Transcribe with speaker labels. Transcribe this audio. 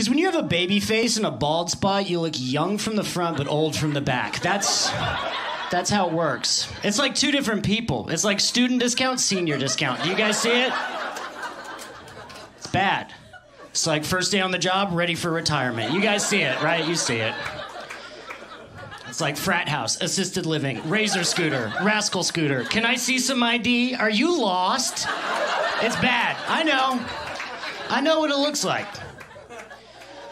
Speaker 1: Because when you have a baby face and a bald spot, you look young from the front but old from the back. That's that's how it works. It's like two different people. It's like student discount, senior discount. Do you guys see it? It's bad. It's like first day on the job, ready for retirement. You guys see it, right? You see it. It's like frat house, assisted living, razor scooter, rascal scooter. Can I see some ID? Are you lost? It's bad. I know. I know what it looks like.